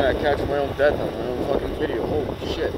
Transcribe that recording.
yeah, I catch my own death on my own fucking video. Holy shit.